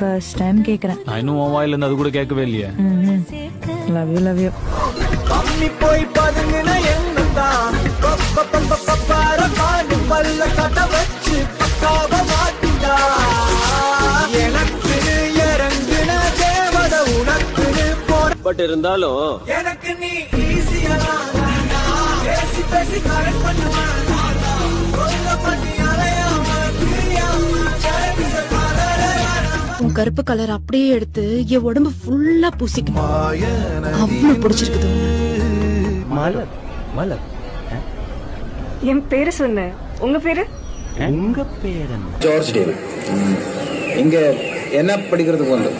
First time கேக்குறேன். நான் இன்னும் உன் வாயில இருந்து அது கூட கேட்கவே இல்லையே. லவ் யூ லவ் யூ அம்மி போய் பதுங்கின எண்ணம் தான் பல்ல கட்ட வச்சு பக்காவ மாட்டியா. எனக்கு இறங்குன தேவத உனக்கு போற பட் இருந்தாலும் எனக்கு நீ ஈஸியா பேசி பேசி கரெக்ட் பண்ணுவேன். உன் கருப்பு கலர் அப்படியே எடுத்து என் உடம்பு ஃபுல்லா பூசிக்கணும் அவ்வளவு பிடிச்சிருக்குது. மலர் மலர். என் பேரு சொன்ன உங்க பேரு? உங்க பேர் ஜார்ஜ் டேவிட். இங்க என்ன படிக்கிறதுக்கு வந்து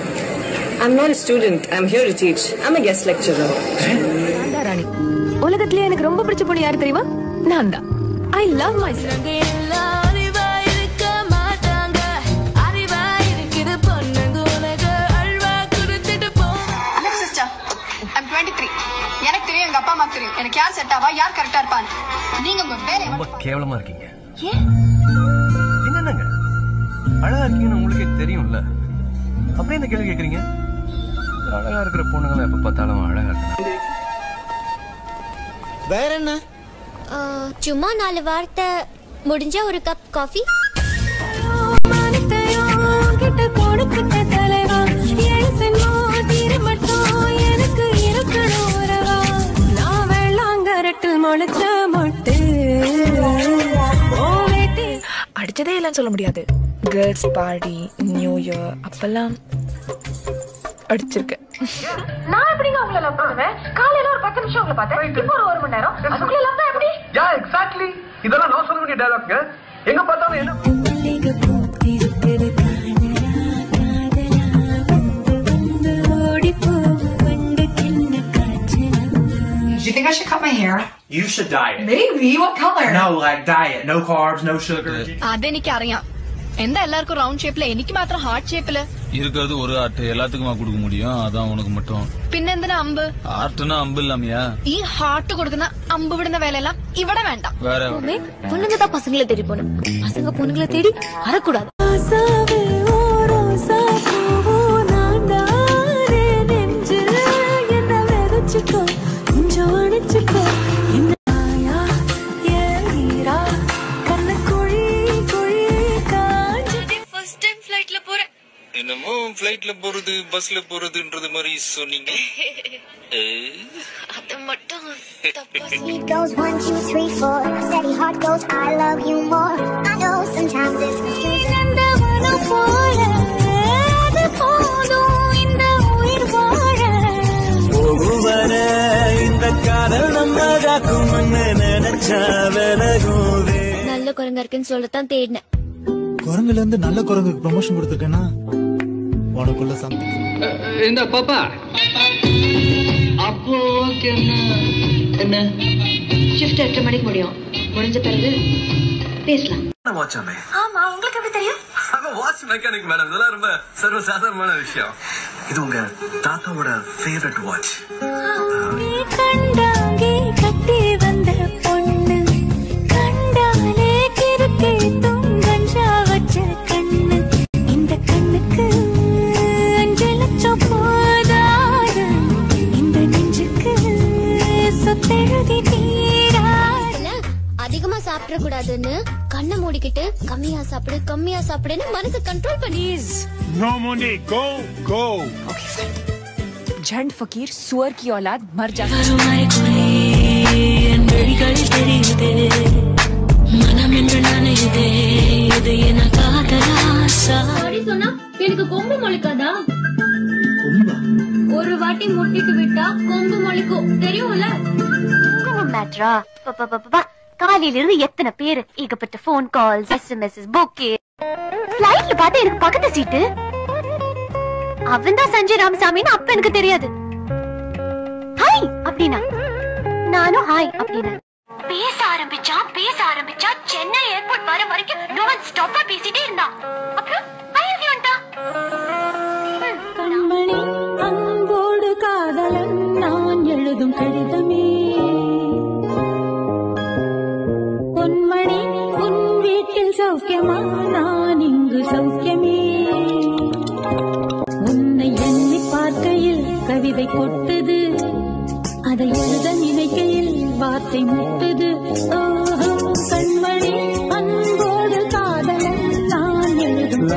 I'm not a student. I'm here to teach. I'm a guest lecturer. ராணி உலகத்திலே எனக்கு ரொம்ப பிடிச்ச பொண்ணு யாரு தெரியுமா? நான் தான். ஐ லவ் மை யார் செட் ஆவா யார் கரெக்டா இருப்பான்னு நீங்க உங்க வேலையை ரொம்ப கேவலமா இருக்கீங்க. என்னங்க அழகா இருக்கீங்கன்னு உங்களுக்கே தெரியும்ல. அப்படியே இந்த கேள்வி கேக்குறீங்க? அழகா இருக்கிற பொண்ணுங்களை எப்ப பார்த்தாலும் அழகா இருக்கு வேற என்ன? சும்மா நாலு வார்த்தை முடிஞ்ச ஒரு கப் காஃபி இல்லைன்னு சொல்ல முடியாது. கேர்ள்ஸ் பார்ட்டி நியூ இயர் அப்பெல்லாம் அடிச்சிருக்கேன். நான் எப்படிங்க உங்களை லவ் பண்ணுவேன்? காலையில ஒரு பத்து நிமிஷம் உங்களை பார்த்தேன். இப்போ ஒரு ஒரு மணி நேரம். அதுக்குள்ள லவ் எப்படி? யா எக்ஸாக்ட்லி இதெல்லாம் நான் சொல்ல வேண்டிய டயலாக்ங்க எங்க பார்த்தாலும் என்ன? Do you think I should cut my hair? You should diet. Maybe. What color? No, like diet. No carbs, no sugar. അതെനിക്ക് അറിയാം എന്താ എല്ലാവർക്കും റൗണ്ട് ഷേപ്പില് എനിക്ക് മാത്രം ഹാർട്ട് ഷേപ്പില് இருக்கிறது ஒரு ஆர்ட் எல்லாத்துக்குமா கொடுக்க முடியும் அதான் உனக்கு மட்டும் പിന്നെന്തിനാ അമ്പ് ஆர்ட்னா அம்பு இல்லாமையா ഈ ഹാർട്ട് കൊടുക്കുന്ന അമ്പ് വിടുന്ന വേലയെല്ലാം ഇവിടെ വേണ്ട வேற பொண்ணுங்க தான் பசங்களை தேடி போகணும் பசங்க பொண்ணுங்களை தேடி வரக்கூடாது என்னமோ பிளைட்ல போறது பஸ்ல போறதுன்றது மாதிரி சொன்னீங்க? அது மட்டும் It goes one, two, three, four. Steady heart goes, I love you more. I know sometimes it's போகுவர இந்த காதல் நம்ம காக்கும்னு நினைச்சா விலகும் நல்ல குரங்கா இருக்குன்னு சொல்லத்தான் தேடினேன். குரங்குல இருந்து நல்ல குரங்குக்கு ப்ரொமோஷன் கொடுத்துருக்கேன்னா உனக்குள்ள சம்திங் இந்த பாப்பா. அப்போ ஓகே என்ன? ஷிஃப்ட் எட்டு மணிக்கு முடியும். முடிஞ்ச பிறகு பேசலாம். வாட்சாமே ஆமா உங்களுக்கு எப்படி தெரியும்? வாட்ச் மெக்கானிக் மேடம் இதெல்லாம் ரொம்ப சர்வ சாதாரணமான விஷயம். இது உங்க தாத்தாவோட ஃபேவரட் வாட்ச் அதிகமா சாப்பிட கூடாதுன்னு கண்ணை மூடிக்கிட்டு கம்மியா சாப்பிடு கம்மியா சாப்பிடுன்னு மனசு கண்ட்ரோல் பண்ணி No, Monique. Go, go. झंड फकीर सुअर की औलाद मर जा சொன்னா எனக்கு கொம்பு முளைக்காதா ஒரு வாட்டி முட்டிட்டு விட்டா கொம்பு முளைக்கும். தெரியும்ல? மேட்ரா காலையில இருந்து எத்தனை பேரு ஏகப்பட்ட போன் கால்ஸ் எஸ்எம்எஸ் புக்கே ஃபிளைட்ல பார்த்தா எனக்கு பக்கத்து சீட்டு அவன் தான் சஞ்சய் ராமசாமின்னு அப்ப எனக்கு தெரியாது. ஹாய் அப்படின்னா. நானும் ஹாய் அப்படின்னு. பேச ஆரம்பிச்சா பேச ஆரம்பிச்சா சென்னை ஏர்போர்ட் வர வரைக்கும் நான் ஸ்டாப்பா பேசிட்டே இருந்தான். அப்புறம் அழகி வந்துட்டான் பூத்தது அதை எழுத நினைக்கையில் வார்த்தை முட்டுது. ஓஹோ, கண்மணி அன்போடு காதலன் நான் எழுதும்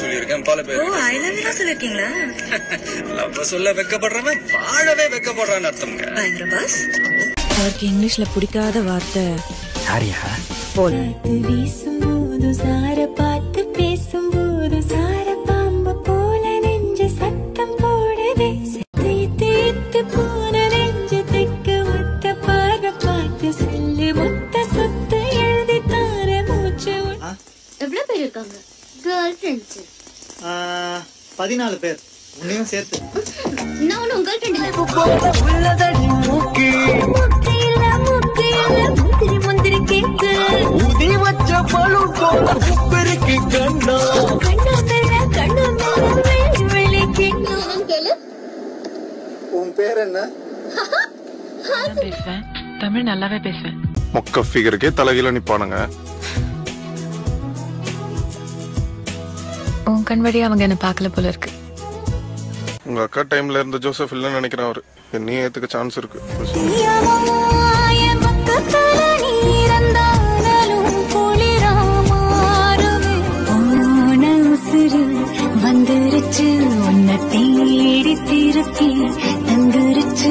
சொல்லியிருக்கேன் பல பேர். ஐ லவ் யூ சொல்லிருக்கீங்களா லவ் சொல்ல வெக்கப்படுறவன் வாழவே வெக்கப்படுறான்னு அர்த்தம்ங்க. அவருக்கு இங்கிலீஷ்ல பிடிக்காத வார்த்தை? சாரியா போல் ஃப்ரெண்ட்ஸ் பதினாலு பேர். உன்னையும் சேர்த்து. நான் ஒன்னும் கேர்ள் ஃப்ரெண்ட் உள்ளதடி மூக்கு. முக்கு இல்ல முக்கு இல்ல. முந்திரி முந்திரி கேக்கு. உதி வச்ச பழு போல உப்பெருக்கு கண்ணா கண்ணு மேல கண்ணு மேல வெள்ளி வெள்ளி கேக்கு. உன் பேர்? என்ன? பேசுவேன். தமிழ் நல்லாவே பேசுவேன். மொக்க ஃபிகருக்கே தலைகீழ நிப்பானுங்க. உன் கண் வழியா அவங்க என்ன பார்க்கல போல இருக்கு. உங்க அக்கா டைம்ல இருந்த ஜோசப் இல்லைன்னு நினைக்கிறேன் அவரு. என்னையும் ஏத்துக்க சான்ஸ் இருக்கு. வந்துருச்சு உன்னை தேடி திருப்பி தந்துருச்சு.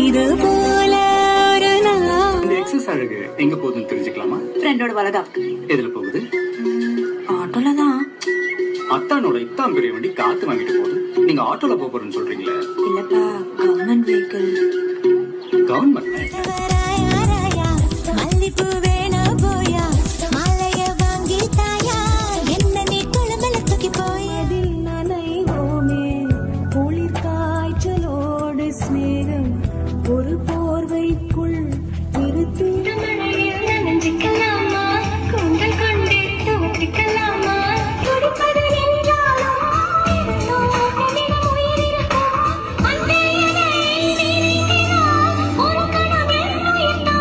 இது போல எக்ஸஸ் அழகு எங்க போகுதுன்னு தெரிஞ்சுக்கலாமா? ஃப்ரெண்டோட வளகாப்பு எதுல போகுது? அத்தானோட இத்தான் பெரிய வண்டி காத்து வாங்கிட்டு போகுது. நீங்க ஆட்டோல போக போறேன்னு சொல்றீங்களே. இல்லப்பா கவர்மெண்ட் வெஹிக்கிள் கவர்மெண்ட்